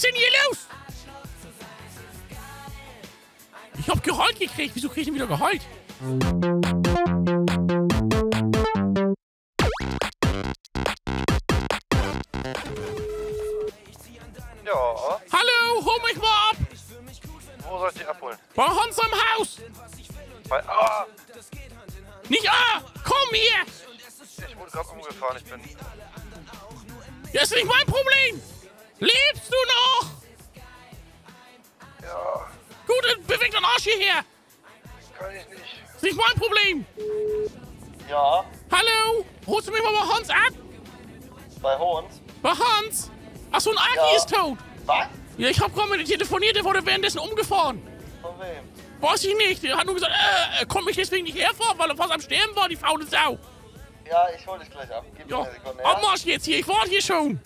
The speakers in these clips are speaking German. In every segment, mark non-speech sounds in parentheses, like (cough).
ist denn hier los? Ich hab Gehalt gekriegt. Wieso krieg ich denn wieder Gehalt? Ja, Hallo, hol mich mal ab. wo soll ich dich abholen? Bei Hans am Haus. Bei, ah, Nicht ah, komm hier. ich wurde gerade umgefahren, ich bin... Das ist nicht mein Problem. Lebst du noch? Ja, Gut, dann beweg deinen Arsch hierher. kann ich nicht. Ist nicht mein Problem. Ja, Hallo, holst du mich mal bei Hans ab? bei Hohns. Bei Hans? Achso, ein Aki Ja. ist tot. Was? Ja, ich hab gerade mit ihm telefoniert, der wurde währenddessen umgefahren. Von wem? Weiß ich nicht. Der hat nur gesagt, äh, er konnte mich deswegen nicht herfahren, weil er fast am Sterben war, die faule Sau. Ja, ich hol dich gleich ab. Gib mir Ja, eine Sekunde, ja? Abmarsch jetzt hier, ich warte hier schon.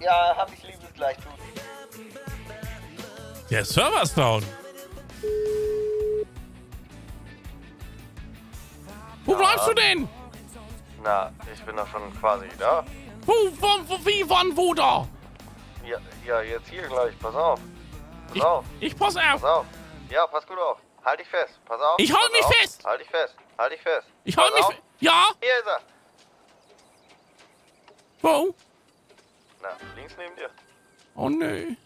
Ja, hab ich lieb bis gleich, tu. Der Server ist down. Wo bleibst du denn? Na, ich bin doch schon quasi da. Wo, wann, wo, wie, wann, wo da? Ja, ja, jetzt hier gleich, pass auf. Pass Ich, auf, ich pass pass auf. auf. Ja, pass gut auf. Halt dich fest, pass auf. Ich halt pass mich auf. fest. Halt dich fest, halt dich fest. Ich halte mich... auf. fe- Ja? Hier ist er. Wo? Links neben dir. Oh nee.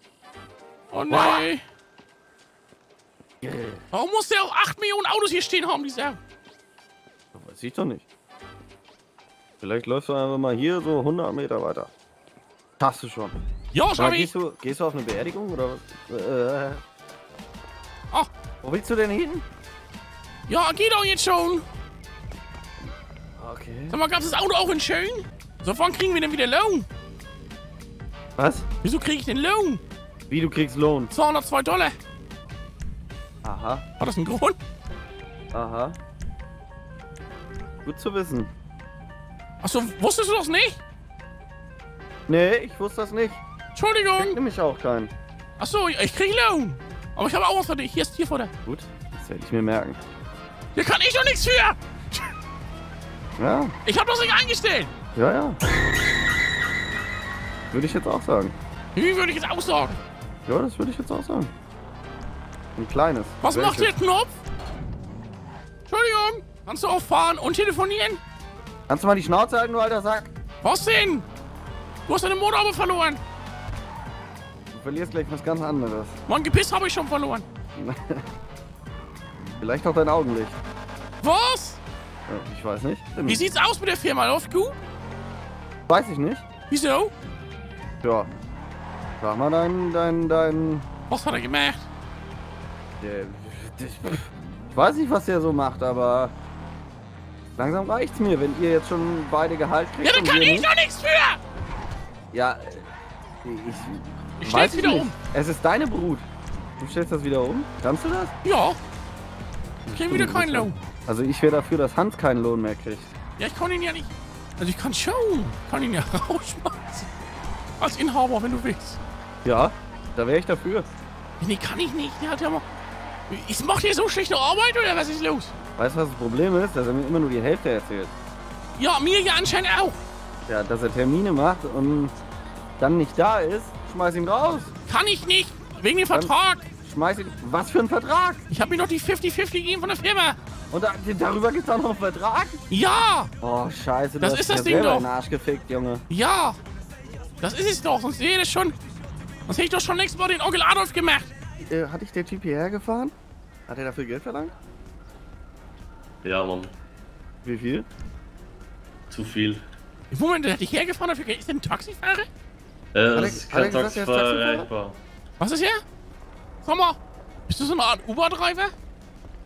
Oh nee. Warum muss der auch 8 Millionen Autos hier stehen haben, die Sau? Weiß ich doch nicht. Vielleicht läufst du einfach mal hier so 100 Meter weiter. Hast du schon. Ja, Aber schau ich. gehst, du, gehst du auf eine Beerdigung oder was? Äh, Ach, wo willst du denn hin? ja, geht doch jetzt schon. Okay. Sag mal, gab's das Auto auch in schön? So, wann kriegen wir denn wieder Lohn? Was? Wieso kriege ich den Lohn? Wie, du kriegst Lohn? 202 Dollar. Aha, Hat das einen Grund? aha. Gut zu wissen. Achso, wusstest du das nicht? Nee, ich wusste das nicht. Ich Entschuldigung. nämlich auch keinen. Achso, ich krieg Lohn. Aber ich habe auch was für dich. Hier ist hier vor der. Gut, das werde ich mir merken. Hier kann ich doch nichts für. Ja, Ich habe das nicht eingestellt. ja, ja. Würde ich jetzt auch sagen. Wie würde ich jetzt auch sagen? Ja, das würde ich jetzt auch sagen. Ein kleines. Was macht Welches? der Knopf? Entschuldigung. Kannst du auch fahren und telefonieren? Kannst du mal die Schnauze halten, du alter Sack? Was denn? Du hast deine Motorhaube verloren. Du verlierst gleich was ganz anderes. Mein Gebiss habe ich schon verloren. (laughs) Vielleicht auch dein Augenlicht. Was? Ja, ich weiß nicht. Wie sieht's aus mit der Firma? Läuft gut? Weiß ich nicht. Wieso? Ja. Sag mal dein, dein, dein. Was hat er gemacht? Der, ich weiß nicht, was der so macht, aber langsam reicht's mir, wenn ihr jetzt schon beide Gehalt kriegt. Ja, dann kann ich nicht. doch nichts für. Ja, ich, Ich stell's wieder nicht. um. Es ist deine Brut. Du stellst das wieder um? Kannst du das? Ja. Ich krieg wieder keinen Lohn. Also ich wäre dafür, dass Hans keinen Lohn mehr kriegt. Ja, ich kann ihn ja nicht. Also ich kann schon. Kann ihn ja (laughs) rausschmeißen. Als Inhaber, wenn du willst. Ja, da wäre ich dafür. Nee, kann ich nicht. Der hat ja mal. Ich mach dir so schlechte Arbeit oder was ist los? Weißt du, was das Problem ist? Dass er mir immer nur die Hälfte erzählt. Ja, mir ja anscheinend auch. Ja, dass er Termine macht und dann nicht da ist, schmeiß ihn raus. Kann ich nicht. Wegen dem Dann- Vertrag. Schmeiß ihn. Was für ein Vertrag? Ich habe mir noch die 50-50 gegeben von der Firma. Und da, darüber gibt's auch noch einen Vertrag? Ja, Oh, scheiße, du Das hast ist das Ding doch. Arsch gefickt, Junge. ja. Das ist es doch. Sonst sehe ich das schon. Sonst hätte ich doch schon längst mal den Onkel Adolf gemacht. Äh, hatte ich der Typ hierher gefahren? Hat er dafür Geld verlangt? Ja, Mann. Wie viel? Zu viel. Moment, der hat dich hergefahren dafür. Ist der ein Taxifahrer? Äh, das er- ist hat er kein gesagt, er ist Taxifahrer Taxifahrer? Was ist hier? Sag mal, bist du so eine Art Uber-Driver?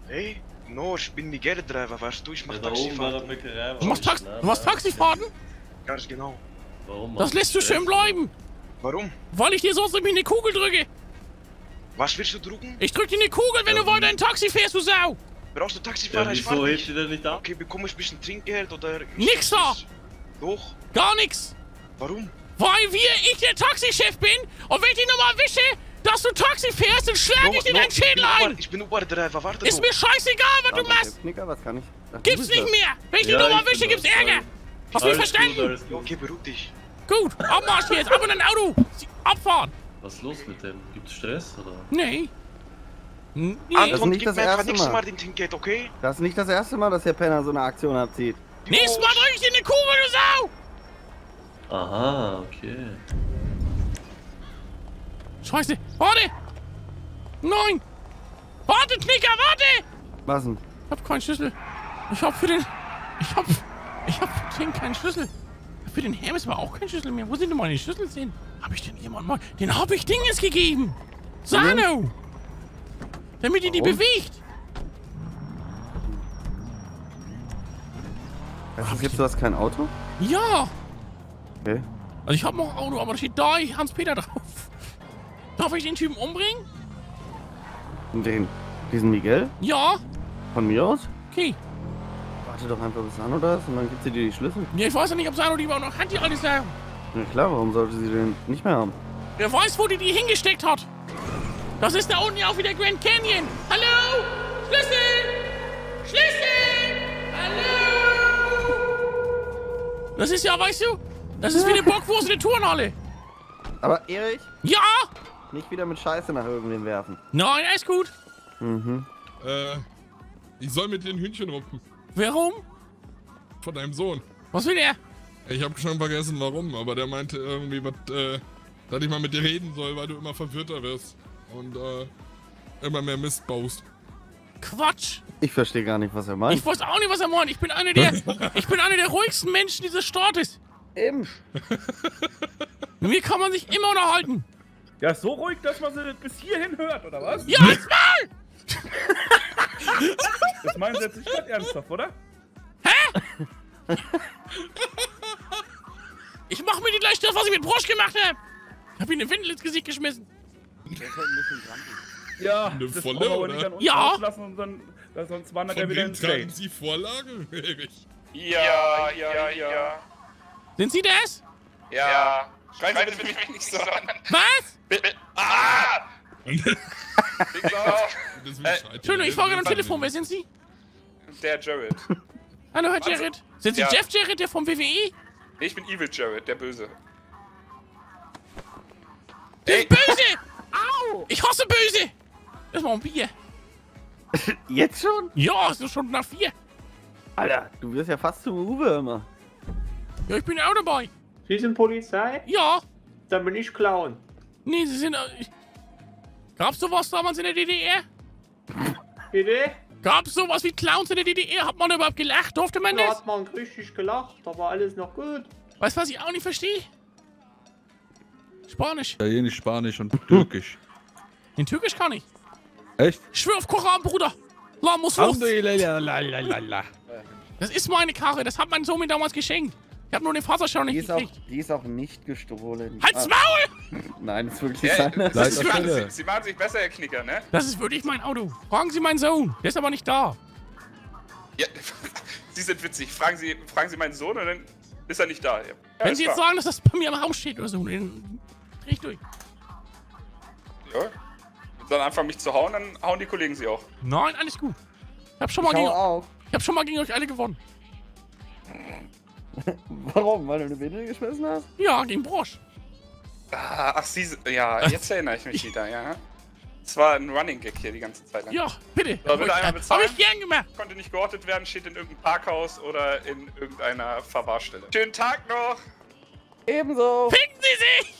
Hey, no, ich bin Niger-Driver, weißt du, ich mach Ja, da oben bei der Taxifahrt. Bäckerei. Du machst, Tax du machst Taxifahrten? Ganz genau. Warum? Das lässt du schön bleiben. Warum? Weil ich dir sonst nämlich eine Kugel drücke. Was willst du drucken? Ich drück dir eine Kugel, wenn du weiter ein Taxi fährst, du Sau. Brauchst du Ja, Taxifahrer? ich fahr wieso dich. ihr denn nicht ab? Okay, bekomme ich ein bisschen Trinkgeld oder... Nix da. Doch, Gar nix. warum? Weil wir, ich der Taxichef bin und wenn ich dich nochmal wische, dass du Taxi fährst, dann schlag No, ich dir no, deinen Schädel ich bin Uber- ein. Ich bin Uber-Driver, warte Ist doch. mir scheißegal, was du Warte, machst. der Knicker, was kann ich? Ach, du Gibt's nicht das. mehr. Wenn ich dich Ja, nochmal ich bin wische, gibt's. Ärger. Hast du mich verstanden? gut. Okay, beruhig dich. Gut, Abmarsch jetzt, ab in dein Auto. Abfahren. Was ist los mit dem? Gibt's Stress oder? Nee. Nee. Das ist Anton, nicht gib das erste Mal. Mal den Ticket, okay? Das ist nicht das erste Mal, dass der Penner so eine Aktion abzieht. Nächstes Mal drück ich in die Kurve, du Sau! Aha, okay. Scheiße, warte! Nein! Warte, Knicker, warte! Was denn? Ich hab keinen Schlüssel. Ich hab für den... Ich hab... Ich hab für den keinen Schlüssel. Für den Hermes war auch kein Schlüssel mehr. Wo sind denn meine Schlüssel hin? Hab ich denn jemand mal... Den hab ich Dinges gegeben! Sano! Damit ihr die bewegt! Weißt du jetzt, du hast kein Auto? Ja! Okay. Also ich hab noch ein Auto, aber da steht da Hans-Peter drauf. Darf ich den Typen umbringen? Den, diesen Miguel? Ja? Von mir aus? Okay. Warte doch einfach bis Anno da ist und dann gibt sie dir die Schlüssel. Ja, ich weiß ja nicht, ob Sano die überhaupt noch hat, die alles da. Na klar, warum sollte sie den nicht mehr haben? Wer weiß, wo die die hingesteckt hat. Das ist da unten ja auch wieder Grand Canyon. Hallo? Schlüssel! Schlüssel! Hallo? Das ist ja, weißt du, das ist wie eine Bockwurst in der Turnhalle. Aber Erich, Ja? nicht wieder mit Scheiße nach irgendwen werfen. Nein, alles gut. Mhm. Äh, ich soll mit den Hühnchen rupfen. Warum? Von deinem Sohn. Was will er? Ich habe schon vergessen, warum, aber der meinte irgendwie, was, äh, dass ich mal mit dir reden soll, weil du immer verwirrter wirst. Und, äh, immer mehr Mist baust. Quatsch. Ich verstehe gar nicht, was er meint. Ich weiß auch nicht, was er meint. Ich bin einer der, (laughs) ich bin einer der ruhigsten Menschen dieses Staates. Eben. Mit (laughs) mir kann man sich immer unterhalten. Ja, so ruhig, dass man sie bis hierhin hört, oder was? Ja, als Maul! (laughs) Das meinen Sie jetzt nicht ganz ernsthaft, oder? Ich mach mir die gleich das, was ich mit Brosch gemacht habe. Ich hab ihm eine Windel ins Gesicht geschmissen. Ja, Eine das volle, aber oder? nicht an uns Ja. dann, weil sonst wandert er wieder ins tragen. Sie Vorlage? (laughs) Erich. Ja, ja, ja. Sind Sie das? Ja. Schreien Sie bitte mich nicht so (laughs) an. Was? Ah! (laughs) Äh. Entschuldigung, ich frage am Telefon. Wer sind Sie? Der Jared. Hallo, Herr Jared. Sind Sie Ja. Jeff Jared, der vom WWE? Nee, ich bin Evil Jared, der Böse. Der Ey. böse! (laughs) Au! Ich hasse böse! Das war ein Bier. (laughs) Jetzt schon? Ja, es ist schon nach vier. Alter, du wirst ja fast zum Uwe immer. Ja, ich bin auch dabei. Sie sind Polizei? Ja. Dann bin ich Clown. Nee, Sie sind... Äh, Gab's sowas damals in der DDR? Bitte? Gab's sowas wie Clowns in der DDR? Hat man überhaupt gelacht? Durfte man Da das? hat man richtig gelacht, da war alles noch gut. Weißt du, was ich auch nicht verstehe? Spanisch. Italienisch, Spanisch und Türkisch. (laughs) In Türkisch kann ich. Echt? Ich schwör auf Koran, Bruder. La muss los. Das ist meine Karre. Das hat mein Sohn mir damals geschenkt. Ich habe nur den Die nicht auch, gekriegt. die ist auch nicht gestohlen. Halt's Ah, Maul! (laughs) Nein, das ist wirklich Ja, seine. das ist, Sie. Sie machen sich besser, Herr Knicker, ne? Das ist wirklich mein Auto. Fragen Sie meinen Sohn. Der ist aber nicht da. Ja. (laughs) Sie sind witzig. Fragen Sie, fragen Sie meinen Sohn und dann ist er nicht da. Ja, Wenn Sie jetzt klar. sagen, dass das bei mir im Haus steht oder so, dann dreh ich durch. Ja. Und dann anfangen mich zu hauen, dann hauen die Kollegen Sie auch. Nein, alles gut. Ich hab schon mal, gegen, auf. ich hab schon mal gegen euch alle gewonnen. (laughs) Warum? Weil du eine Windel geschmissen hast? Ja, gegen Brosch. Ah, ach, Sie. Ja, jetzt erinnere ich mich wieder, ja. Es war ein Running Gag hier die ganze Zeit lang. Ja, bitte. So, bitte einmal hab bezahlen. ich gern gemacht. Konnte nicht geortet werden, steht in irgendeinem Parkhaus oder in irgendeiner Verwahrstelle. Schönen Tag noch! Ebenso. Ficken Sie sich!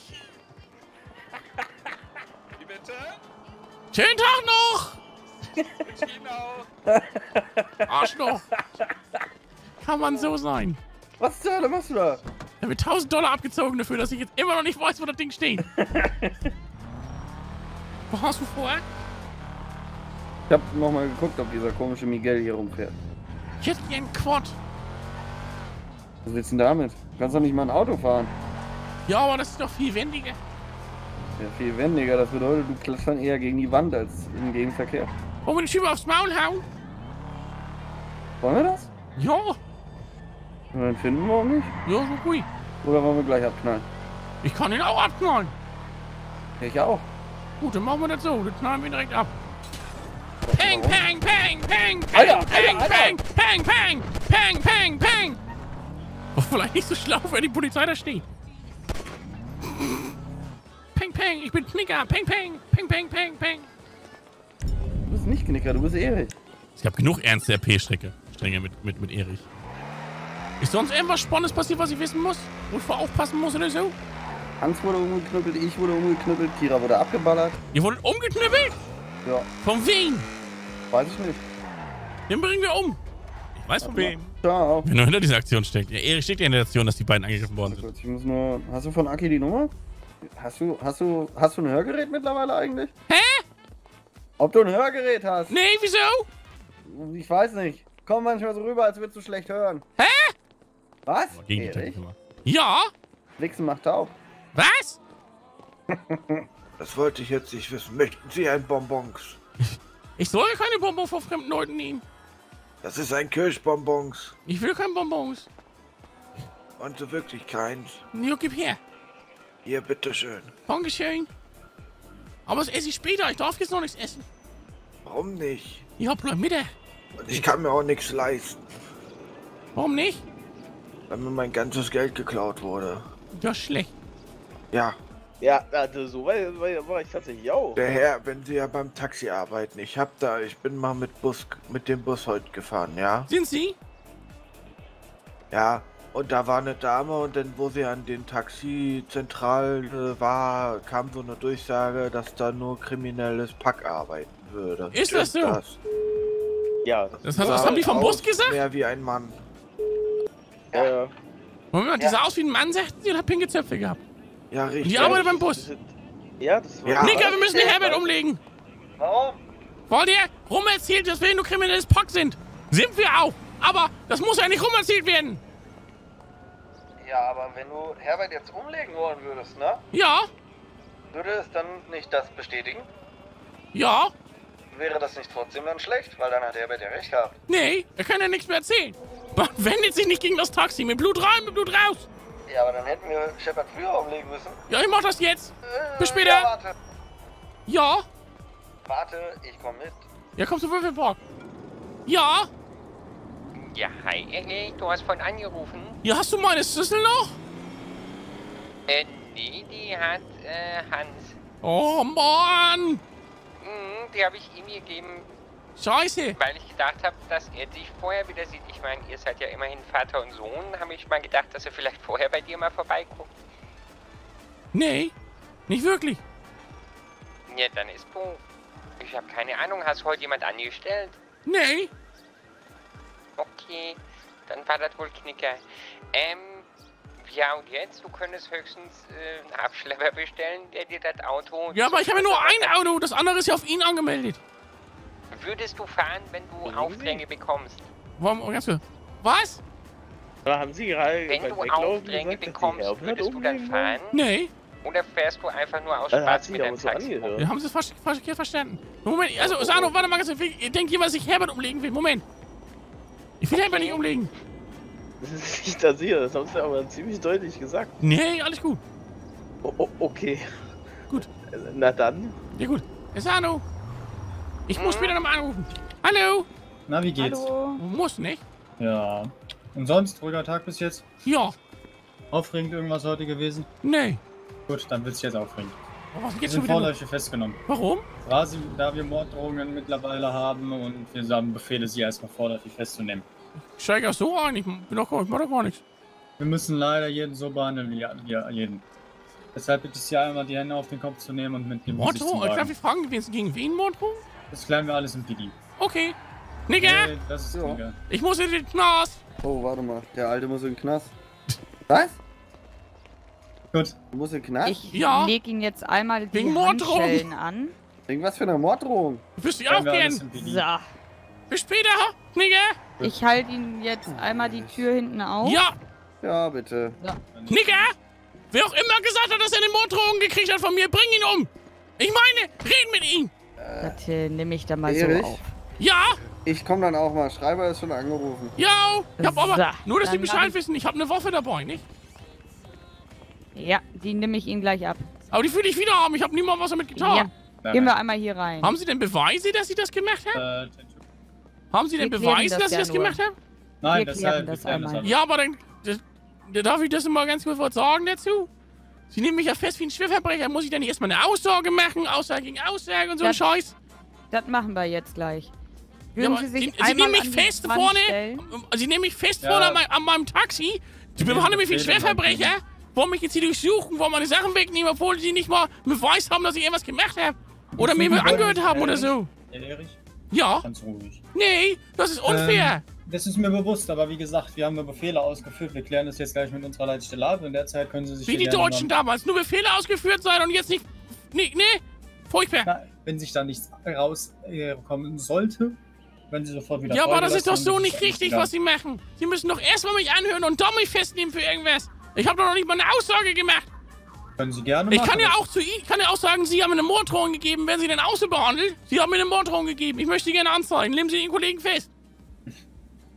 Wie bitte? Schönen Tag noch! Wünsche Ihnen auch. Arschloch. Kann man so sein. Was zur Hölle machst du da? Da wird 1000 Dollar abgezogen dafür, dass ich jetzt immer noch nicht weiß, wo das Ding steht. (laughs) Wo hast du vor? Ich hab nochmal geguckt, ob dieser komische Miguel hier rumfährt. Ich hätte gern Quad. Was willst du denn damit? Du kannst doch nicht mal ein Auto fahren. Ja, aber das ist doch viel wendiger. Ja, viel wendiger. Das bedeutet, du klatscht dann eher gegen die Wand als im Gegenverkehr. Wollen wir den Typen aufs Maul hauen? Wollen wir das? Ja. Und dann finden wir auch nicht. Ja, so ruhig. Oder wollen wir gleich abknallen? Ich kann ihn auch abknallen. Ich auch. Gut, dann machen wir das so. Dann knallen wir ihn direkt ab. Peng, peng, peng, peng, peng, Alter, peng, Alter, peng, peng, peng, peng, peng, peng. Oh, vielleicht nicht so schlau, wenn die Polizei da steht. Peng. peng. Ich bin Knicker. Peng, peng. Peng, peng, peng, peng. Du bist nicht Knicker, du bist Erich. Ich habe genug ernste RP-Strecke. Strenge mit, mit, mit Erich. Ist sonst irgendwas Spannendes passiert, was ich wissen muss? Wo ich vor aufpassen muss oder so? Hans wurde umgeknüppelt, ich wurde umgeknüppelt, Kira wurde abgeballert. Ihr wurdet umgeknüppelt? Ja, Von wem? weiß ich nicht. Den bringen wir um. Ich weiß von wem. Ciao. Wer nur hinter dieser Aktion steckt. Ja, Erich steckt ja in der Aktion, dass die beiden angegriffen worden sind. Ich muss nur. Hast du von Aki die Nummer? Hast du, hast du, hast du ein Hörgerät mittlerweile eigentlich? Hä? Ob du ein Hörgerät hast? Nee, wieso? Ich weiß nicht. Komm manchmal so rüber, als würdest du schlecht hören. Hä? Was? Gegenteil. Erich? Ja? Wichsen macht taub. Was? (laughs) Das wollte ich jetzt nicht wissen. Möchten Sie ein Bonbons? (laughs) Ich soll keine Bonbons von fremden Leuten nehmen. Das ist ein Kirschbonbons. Ich will keine Bonbons. Und so wirklich keins. Jo, gib her. Hier, bitteschön. Dankeschön. Aber das esse ich später. Ich darf jetzt noch nichts essen. Warum nicht? Ja, bleib mit. der. Und ich kann mir auch nichts leisten, Warum nicht? Weil mir mein ganzes Geld geklaut wurde. Ja, schlecht. Ja, Ja, also so weit weit war ich tatsächlich auch. der Herr, wenn Sie ja beim Taxi arbeiten, ich hab da, ich bin mal mit Bus, mit dem Bus heute gefahren, ja? Sind Sie? Ja, und da war eine Dame und dann, wo sie an den Taxizentral äh, war, kam so eine Durchsage, dass da nur kriminelles Pack arbeiten würde. Ist das so? Das, Das, heißt, das Sah haben die vom Bus gesagt? Mehr wie ein Mann. Ja. Moment, die sah aus wie ein Mann, sagten sie, und hat pinke Zöpfe gehabt. Ja, Und richtig. die arbeitet beim Bus. Ja, das war. Ja. Nicker, wir müssen den Herbert umlegen. Warum? Weil der rumerzählt, dass wir nur kriminelles Pack sind. Sind wir auch. Aber das muss ja nicht rumerzählt werden. Ja, aber wenn du Herbert jetzt umlegen wollen würdest, ne? Ja, Würde es dann nicht das bestätigen? ja, Wäre das nicht trotzdem dann schlecht? Weil dann hat Herbert ja recht gehabt. nee, er kann ja nichts mehr erzählen. Man wendet sich nicht gegen das Taxi. Mit Blut rein, mit Blut raus. Ja, aber dann hätten wir Shepard früher umlegen müssen. Ja, ich mach das jetzt. Äh, Bis später. Ja, warte. Ja, Warte, ich komm mit. ja, kommst du Würfelpark. Ja, Ja, hi, Ellie, du hast vorhin angerufen. ja, hast du meine Schlüssel noch? Äh, nee, die hat, äh, Hans. Oh, Mann. Mhm, die habe ich ihm gegeben, Scheiße. weil ich gedacht habe, dass er dich vorher wieder sieht. Ich meine, ihr seid ja immerhin Vater und Sohn. Habe ich mal gedacht, dass er vielleicht vorher bei dir mal vorbeiguckt. Nee, nicht wirklich. Ja, dann ist Bo. Ich habe keine Ahnung, hast du heute jemand angestellt? Nee. Okay, dann war das wohl Knicker. Ähm, ja und jetzt? Du könntest höchstens äh, einen Abschlepper bestellen, der dir das Auto... Ja, aber ich habe ja nur ein Auto. Das andere ist ja auf ihn angemeldet. Würdest du fahren, wenn du Aufträge bekommst? Warum, ganz kurz. Was? Da haben Sie gerade Wenn du Aufträge gesagt, bekommst, Herbert würdest du dann fahren? Nee. Oder fährst du einfach nur aus? Also Spaß mit aber deinem so Taxi? Wir haben es falsch, falsch verstanden. Moment, also, Sano, warte mal ganz kurz. Ihr denkt jemand, dass ich Herbert umlegen will. Moment. Ich will Herbert nicht umlegen. Das ist (laughs) nicht das hier, das haben Sie aber ziemlich deutlich gesagt. Nee, alles gut. O o okay. Gut. Na dann. Ja, gut. Sano. Ich muss später nochmal anrufen. Hallo. Na, wie geht's? Muss nicht. Ja. Und sonst, ruhiger Tag bis jetzt? Ja. Aufregend irgendwas heute gewesen? Nee. Gut, dann wird's jetzt aufregend. Oh, was Wir sind wieder? vorläufig festgenommen. Warum? Da, sie, da wir Morddrohungen mittlerweile haben und wir haben Befehle, sie erstmal vorläufig festzunehmen. Ich steige auch so ein. Ich bin doch gar, ich mach doch gar nichts. Wir müssen leider jeden so behandeln wie jeden. Deshalb bitte ich Sie einmal die Hände auf den Kopf zu nehmen und mit dem Gesicht zu Morddrohung? Darf ich fragen, gegen wen Morddrohung? Das klären wir alles im PD. Okay. Nigga, Nee, das ist Ja. ich muss in den Knast. Oh, warte mal. Der Alte muss in den Knast. Was? Gut. Du musst in den Knast? Ich Ja. leg ihn jetzt einmal die Wegen Morddrohung. Handschellen an. Wegen was für eine Morddrohung? Wüsste ich Klären auch gern. So. Bis später, Nigga. Ich halte ihn jetzt einmal die Tür hinten auf. Ja, Ja, bitte. Nigga. Wer auch immer gesagt hat, dass er eine Morddrohung gekriegt hat von mir, bring ihn um. Ich meine, red mit ihm. Das äh, nehme ich dann mal Erich? so auf. Ja, Ich komm dann auch mal. Schreiber ist schon angerufen. ja. Ich hab aber, So, nur, dass die dann Bescheid ich- wissen, ich habe eine Waffe dabei, nicht? Ja, die nehme ich Ihnen gleich ab. Aber die will ich wieder haben. Ich habe niemandem was damit getan. Ja. Nein, Gehen wir einmal hier rein. Haben Sie denn Beweise, dass Sie das gemacht haben? Äh, Haben Sie denn Beweise, das dass Sie ja das nur. gemacht haben? nein, Wir das, klären wir das einmal. alles. Ja, aber dann. Das, da darf ich das mal ganz kurz was sagen dazu? Sie nehmen mich ja fest wie ein Schwerverbrecher. Muss ich dann nicht erstmal eine Aussage machen? Aussage gegen Aussage und so ein Das- Scheiß? Das machen wir jetzt gleich. Ja, Sie sich Sie, Sie nehmen mich fest vorne. stellen? Sie nehmen mich fest Ja. vorne an, mein, an meinem Taxi. Sie behandeln mich wie ein Schwerverbrecher. Wollen mich jetzt hier durchsuchen, wollen meine Sachen wegnehmen, obwohl sie nicht mal Beweis haben, dass ich irgendwas gemacht habe. Oder mir angehört haben oder so. Herr Erich, Ja. ganz ruhig. Nee, das ist unfair. Ähm, das ist mir bewusst, aber wie gesagt, wir haben nur Befehle ausgeführt. Wir klären das jetzt gleich mit unserer Leitstelle ab. In der Zeit können Sie sich Wie die Deutschen mal- damals. Nur Befehle ausgeführt sein und jetzt nicht. Nee, nee. Furchtbar. Na, wenn sich da nichts rauskommen sollte, wenn Sie sofort wieder Ja, aber das ist doch so nicht richtig, was Sie machen. Sie müssen doch erstmal mich anhören und dann mich festnehmen für irgendwas. Ich habe doch noch nicht mal eine Aussage gemacht. Können Sie gerne Ich machen. kann ja auch zu Ihnen, kann ja auch sagen, Sie haben mir eine Morddrohung gegeben. Werden Sie denn so behandelt? Sie haben mir eine Morddrohung gegeben. Ich möchte Sie gerne anzeigen. Nehmen Sie den Kollegen fest.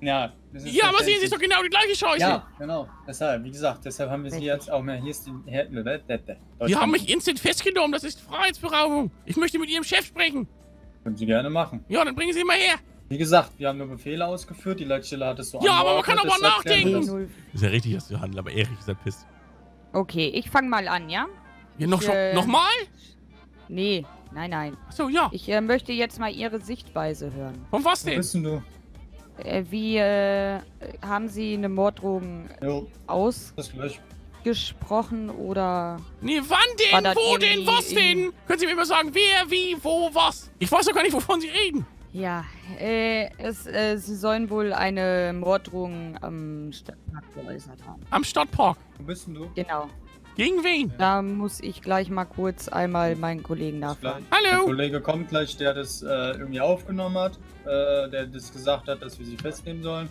Ja, das ist Ja, aber sehen Sie doch genau die gleiche Scheiße. Ja, genau. Deshalb, wie gesagt, deshalb haben wir Sie jetzt auch mehr. Hier ist die. Die haben mich instant festgenommen. Das ist Freiheitsberaubung. Ich möchte mit Ihrem Chef sprechen. Können Sie gerne machen. Ja, dann bringen Sie ihn mal her. Wie gesagt, wir haben nur Befehle ausgeführt. Die Leitstelle hat es so Ja, aber man kann aber wir nachdenken. Ist ja richtig, dass du handelst, aber Erich ist halt pisst. Okay, ich fange mal an, ja? Ja, noch, Ich, schon, äh, nochmal? Nee, nein, nein. Achso, ja. Ich äh, möchte jetzt mal Ihre Sichtweise hören. Von was Wo denn? bist denn du? Äh, wie äh, haben Sie eine Morddrohung Jo, ausgesprochen oder... Nee, wann das Wo denn? irgendwie Was denn? Können Sie mir mal sagen, wer, wie, wo, was? Ich weiß doch gar nicht, wovon Sie reden. Ja, äh, es, äh, Sie sollen wohl eine Morddrohung am Stadtpark geäußert haben. Am Stadtpark. Wo bist denn du? Genau. Gegen wen? Da muss ich gleich mal kurz einmal meinen Kollegen nachfragen. Der Hallo? Kollege kommt gleich, der das äh, irgendwie aufgenommen hat, äh, der das gesagt hat, dass wir sie festnehmen sollen.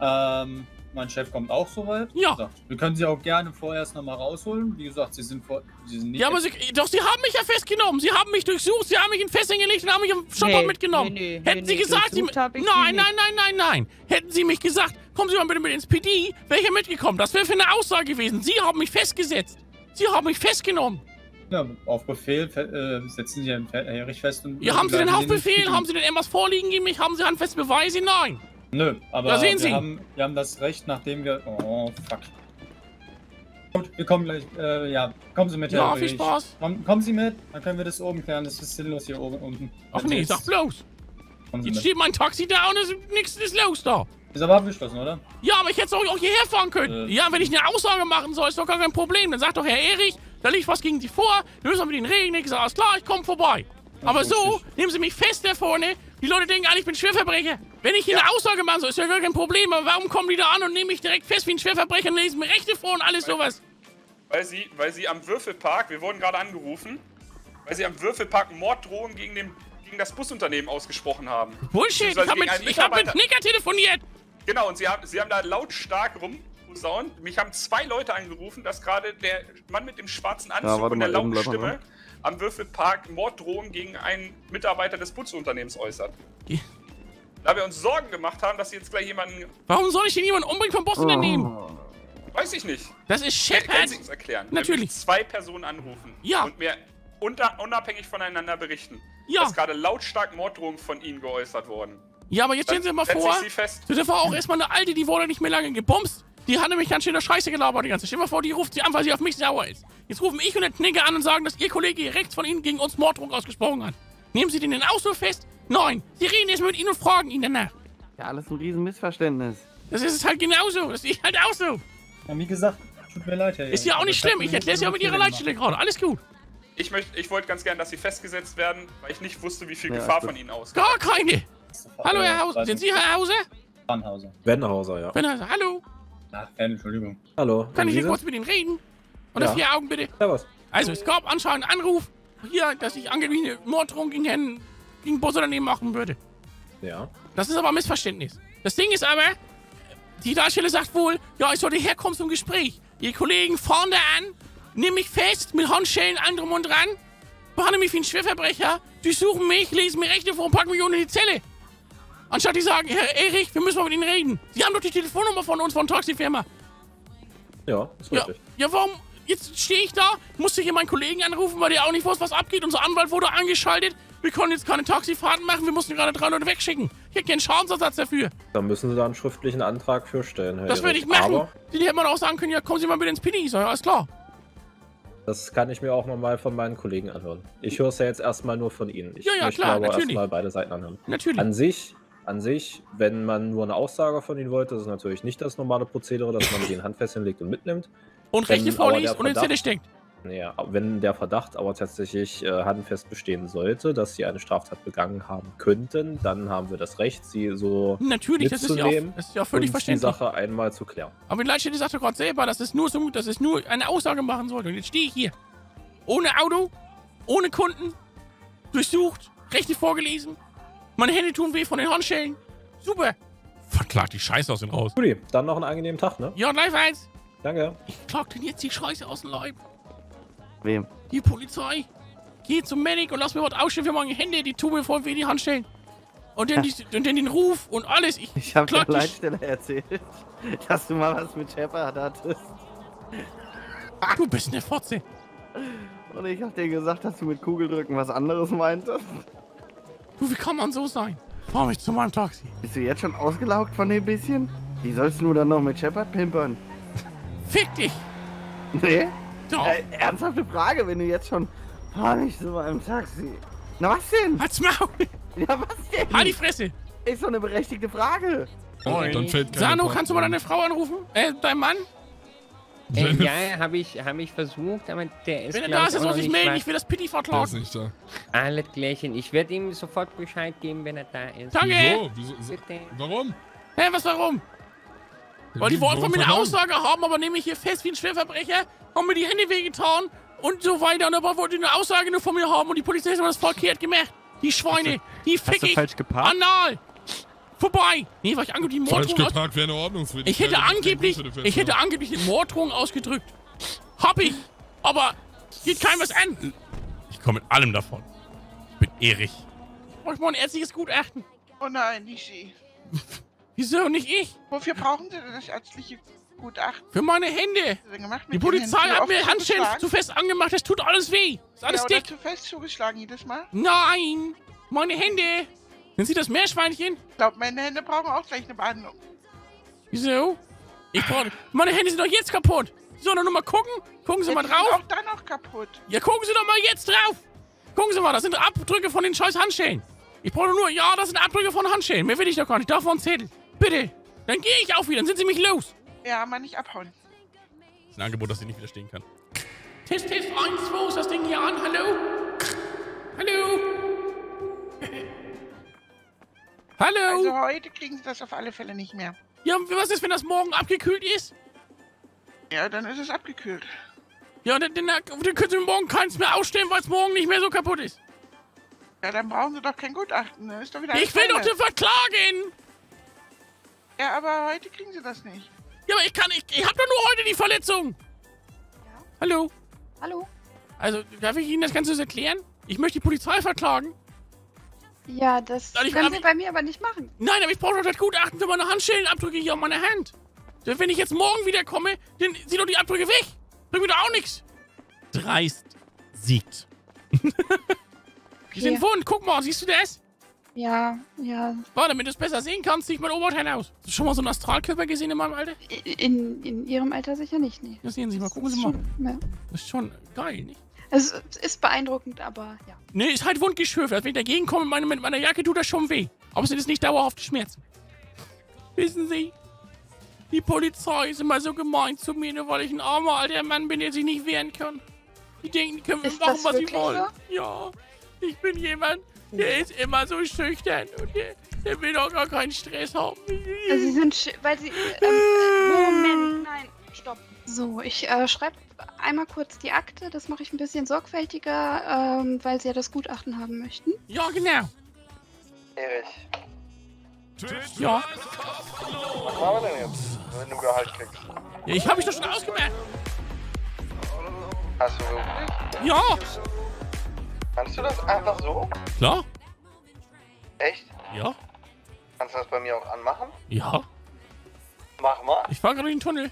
Ähm, mein Chef kommt auch soweit. Ja. Gesagt, Wir können sie auch gerne vorerst nochmal rausholen. Wie gesagt, sie sind vor. Sie sind nicht Ja, aber Sie, doch, Sie haben mich ja festgenommen. Sie haben mich durchsucht, Sie haben mich in Fesseln gelegt und haben mich am Stadtpark Nee, mitgenommen. nee, nee, Hätten nee, Sie nee, gesagt, Sie... ich Sie Nein, nein, nein, nein, nein. Hätten Sie mich gesagt, kommen Sie mal bitte mit ins PD, wäre ich ja mitgekommen. Das wäre für eine Aussage gewesen. Sie haben mich festgesetzt. Sie haben mich festgenommen. Ja, auf Befehl fe äh, setzen sie Herrn Erich fest und. Ja, haben Sie den Haftbefehl? Haben Sie denn irgendwas vorliegen gegen mich? Haben Sie handfeste Beweise? Nein. Nö, aber Da sehen wir, Sie. Haben, wir haben das Recht, nachdem wir. Oh, fuck. Gut, wir kommen gleich. Äh, ja, kommen Sie mit, Ja, Herr viel Erich. Spaß. Komm, kommen Sie mit, dann können wir das oben klären. Das ist sinnlos hier oben unten. Ach nee, sag bloß. Jetzt mit. steht mein Taxi da und es ist nichts ist los da. Ist aber abgeschlossen, oder? Ja, aber ich hätte auch, auch hierher fahren können. Äh. Ja, wenn ich eine Aussage machen soll, ist doch gar kein Problem. Dann sagt doch Herr Erich, da liegt was gegen Sie vor, wir müssen mit Ihnen reden. Ich sage, alles klar, ich komme vorbei. Aber so, nehmen Sie mich fest da vorne. Die Leute denken alle, ich bin Schwerverbrecher. Wenn ich hier eine Aussage machen soll, ist ja gar kein Problem. Aber warum kommen die da an und nehmen mich direkt fest wie ein Schwerverbrecher und lesen mir Rechte vor und alles sowas? Weil sie, weil sie am Würfelpark, wir wurden gerade angerufen, weil sie am Würfelpark Morddrohungen gegen, den, gegen das Busunternehmen ausgesprochen haben. Bullshit, ich habe mit, hab mit. Knicker telefoniert. Genau, und sie haben, sie haben da lautstark rumposaunt. Mich haben zwei Leute angerufen, dass gerade der Mann mit dem schwarzen Anzug warte und der lauten Stimme am Würfelpark Morddrohungen gegen einen Mitarbeiter des Busunternehmens äußert. Ge- Da wir uns Sorgen gemacht haben, dass sie jetzt gleich jemanden. Warum soll ich denn jemanden umbringen vom Busunternehmen? Weiß ich nicht. Das ist kann Shepard. sie uns erklären? Natürlich. Zwei Personen anrufen Ja. und mir unter, unabhängig voneinander berichten, Ja. dass gerade lautstark Morddrohungen von ihnen geäußert wurden. Ja, aber jetzt stellen Sie mal vor, Sie fest. das war auch erstmal eine Alte, die wurde nicht mehr lange gebumst. Die hat nämlich ganz schön der Scheiße gelabert die ganze Zeit. Stell dir mal vor, die ruft sie an, weil sie auf mich sauer ist. Jetzt rufen ich und der Knigge an und sagen, dass ihr Kollege hier rechts von Ihnen gegen uns Morddruck ausgesprochen hat. Nehmen Sie den denn auch so fest? Nein, Sie reden jetzt mit Ihnen und fragen ihn danach. Ja, alles ein riesen Missverständnis. Das ist es halt genauso. Das ist halt auch so. Ja, wie gesagt, tut mir leid, Herr Ist ja auch nicht schlimm. Ich erkläre es ja auch mit Ihrer Leitstelle gerade. Alles gut. Ich, möcht, ich wollte ganz gern, dass sie festgesetzt werden, weil ich nicht wusste, wie viel Ja, Gefahr von ihnen ausgeht. Gar keine. Hallo, Herr Hauser. Sind Sie Herr Hauser? Bahnhauser. Wennhauser, ja. Wenn Hauser, hallo. Ach, keine Entschuldigung. Hallo. Kann und ich hier kurz mit Ihnen reden? Unter Ja. vier Augen bitte. Servus. Also, es gab anscheinend einen Anruf hier, dass ich angeblich eine Morddrohung gegen Herrn gegen Busunternehmen machen würde. Ja. Das ist aber ein Missverständnis. Das Ding ist aber, die Darsteller sagt wohl, ja, ich sollte herkommen zum Gespräch. Die Kollegen fahren da an, nehmen mich fest mit Handschellen, allem drum und dran, behandeln mich wie ein Schwerverbrecher, durchsuchen mich, lesen mir Rechte vor und packen mich unter die Zelle. Anstatt die sagen, Herr Erich, wir müssen mal mit Ihnen reden. Sie haben doch die Telefonnummer von uns, von Taxifirma. Ja, ist richtig. ja, warum? Jetzt stehe ich da, musste hier meinen Kollegen anrufen, weil der auch nicht wusste, was abgeht. Unser Anwalt wurde angeschaltet. Wir können jetzt keine Taxifahrten machen, wir mussten gerade drei Leute wegschicken. Ich hätte keinen Schadensersatz dafür. Da müssen Sie da einen schriftlichen Antrag für stellen, Herr Das werde ich machen. Aber, Die hätten wir auch sagen können, ja, kommen Sie mal bitte ins PD. Ich sag, ja, alles klar. Das kann ich mir auch mal von meinen Kollegen anhören. Ich höre es ja jetzt erstmal nur von Ihnen. Ich Ja, ja, möchte klar, aber natürlich. erstmal beide Seiten anhören. Natürlich. An sich, an sich, wenn man nur eine Aussage von Ihnen wollte, ist es natürlich nicht das normale Prozedere, dass man (laughs) den Handfest hinlegt und mitnimmt. Und Wenn Rechte vorliest und in Zettel Verdacht- steckt. Ja, wenn der Verdacht aber tatsächlich äh, handfest bestehen sollte, dass sie eine Straftat begangen haben könnten, dann haben wir das Recht, sie so Natürlich, das ist ja auch- das ist ja auch völlig verständlich. die Sache einmal zu klären. Aber die Leitstelle sagt doch gerade selber, dass es nur so, dass es nur eine Aussage machen sollte. Und jetzt stehe ich hier. Ohne Auto, ohne Kunden, durchsucht, Rechte vorgelesen. Meine Hände tun weh von den Handschellen. Super. Verklagt die Scheiße aus den raus. Guti, dann noch einen angenehmen Tag, ne? Ja, gleichfalls. Danke. Ich klag denn jetzt die Scheiße aus dem Leib. Wem? Die Polizei. Geh zum Medic und lass mir was ausstellen für meine Hände. Die tun mir voll weh die Handschellen. Und dann, die, und dann den Ruf und alles. Ich, Ich habe der klag die Leitstelle erzählt, (laughs) dass du mal was mit Shepard hattest. Du bist eine Fotze. Und ich hab dir gesagt, dass du mit Kugeldrücken was anderes meintest. Du, wie kann man so sein? Fahr mich zu meinem Taxi. Bist du jetzt schon ausgelaugt von dem bisschen? Wie sollst du dann noch mit Shepard pimpern? Fick dich! Nee? Doch. Äh, ernsthafte Frage, wenn du jetzt schon... Fahr mich zu meinem Taxi. Na was denn? Halt's Maul! Ja, was denn? Halt die Fresse! Ist doch eine berechtigte Frage. Dann fällt Sano, kannst du mal deine Frau anrufen? Äh, dein Mann? Äh, ja, habe ich, hab ich versucht, aber der ist Wenn er da ich, ist, er soll sich nicht melden. Ich will das Pitti Der ist verklagen. nicht da. Alles klärchen. Ich werde ihm sofort Bescheid geben, wenn er da ist. Danke! Wieso? Wieso? So, Bitte. warum? Hä, was warum? Weil die wollten von mir eine? Aussage haben, aber nehme ich hier fest wie ein Schwerverbrecher, haben mir die Hände wehgetan und so weiter. Und aber wollte eine Aussage nur von mir haben und die Polizei hat das verkehrt gemacht. Die Schweine, die fick ich. falsch geparkt? Anal! Vorbei! Nee, weil ich angeblich Falsch Morddrohung aus geparkt wäre eine Ordnungswidrigkeit. Ich hätte angeblich, ich hätte angeblich eine Morddrohung ausgedrückt. Hab ich. Aber geht keinem was an. Ich komme mit allem davon. Ich bin erig. Ich brauche mal ein ärztliches Gutachten. Oh nein, nicht Sie. (laughs) Wieso nicht ich? Wofür brauchen Sie denn das ärztliche Gutachten? Für meine Hände. Die Polizei hat mir Handschellen zu fest angemacht. Das tut alles weh. Ist alles ja, dick. zu fest zugeschlagen jedes Mal? Nein. Meine Hände. Sind Sie das Meerschweinchen? Ich glaube, meine Hände brauchen auch gleich eine Behandlung. Wieso? Ich brauche... Meine Hände sind doch jetzt kaputt. Sollen doch nur mal gucken. Gucken Sie Ja, mal die sind drauf. auch dann noch kaputt. Ja, gucken Sie doch mal jetzt drauf. Gucken Sie mal, das sind Abdrücke von den scheiß Handschellen. Ich brauche nur, ja, das sind Abdrücke von Handschellen. Mehr will ich doch gar nicht. Davon Zettel. Bitte. Dann gehe ich auch wieder. Dann sind Sie mich los. Ja, mal nicht abhauen. Das ist ein Angebot, das ich nicht widerstehen kann. Test, Test, 1, 2, ist das Ding hier an? Hallo? Hallo? Hallo? Also heute kriegen Sie das auf alle Fälle nicht mehr. Ja, was ist, wenn das morgen abgekühlt ist? Ja, dann ist es abgekühlt. Ja, dann, dann, dann können Sie morgen keins mehr ausstellen, weil es morgen nicht mehr so kaputt ist. Ja, dann brauchen Sie doch kein Gutachten. Dann ist doch wieder Ich will doch den verklagen. Ja, aber heute kriegen Sie das nicht. Ja, aber ich kann nicht. Ich habe doch nur heute die Verletzung. Hallo? Hallo? Also, darf ich Ihnen das Ganze erklären? Ich möchte die Polizei verklagen. Ja, das Soll ich- können hab Sie ich- bei mir aber nicht machen. Nein, aber ich brauche doch das Gutachten für meine Handschellenabdrücke hier an meiner Hand. Denn wenn ich jetzt morgen wiederkomme, dann sind doch die Abdrücke weg. Bringt mir doch auch nichts. Dreist siegt. (laughs) Die sind wund. Guck mal, siehst du das? Ja, ja. Warte, damit du es besser sehen kannst, ich mein Oberteil aus. Hast du schon mal so einen Astralkörper gesehen in meinem Alter? In, in Ihrem Alter sicher nicht, nee. Das sehen Sie mal, gucken Sie mal. ja. Das ist schon geil, nicht? Es ist beeindruckend, aber ja. Nee, ist halt wundgeschürft. Also wenn ich dagegen komme mit meiner, mit meiner Jacke, tut das schon weh. Aber es sind jetzt nicht dauerhafte Schmerzen. Wissen Sie, die Polizei ist immer so gemein zu mir, nur weil ich ein armer alter Mann bin, der sich nicht wehren kann. Die denken, die können Ist machen, was sie wollen. Ja, ich bin jemand, der ist immer so schüchtern und der, der will doch gar keinen Stress haben. Also Sie sind, weil Sie, ähm, Moment, nein, stopp. So, ich äh, schreibe einmal kurz die Akte, das mache ich ein bisschen sorgfältiger, ähm, weil Sie ja das Gutachten haben möchten. Ja, genau. Erich, Ja. was machen wir denn jetzt, wenn du Gehalt kriegst? ja ich habe mich doch schon ausgemacht. Hast du wirklich? Ja. Kannst du das einfach so? Klar. Echt? Ja. Kannst du das bei mir auch anmachen? Ja. Mach mal. Ich fahre gerade durch den Tunnel.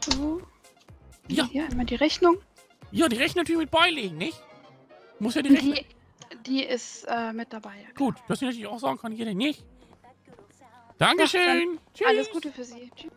So. Ja. Hier einmal die Rechnung. Ja, die Rechnung natürlich mit beilegen, nicht? Muss ja die Rechnung... Die, die ist äh, mit dabei. ja. Gut, dass ich natürlich auch sagen kann, jeder nicht. Dankeschön. Ja, dann Alles Gute für Sie. Tschüss.